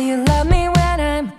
you love me when I'm